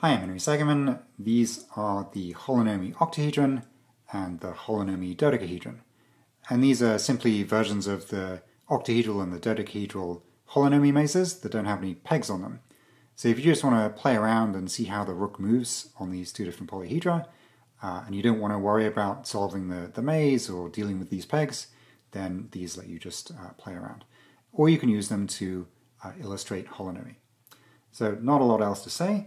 Hi, I'm Henry Segerman. These are the holonomy octahedron and the holonomy dodecahedron. And these are simply versions of the octahedral and the dodecahedral holonomy mazes that don't have any pegs on them. So if you just want to play around and see how the rook moves on these two different polyhedra, uh, and you don't want to worry about solving the, the maze or dealing with these pegs, then these let you just uh, play around. Or you can use them to uh, illustrate holonomy. So not a lot else to say.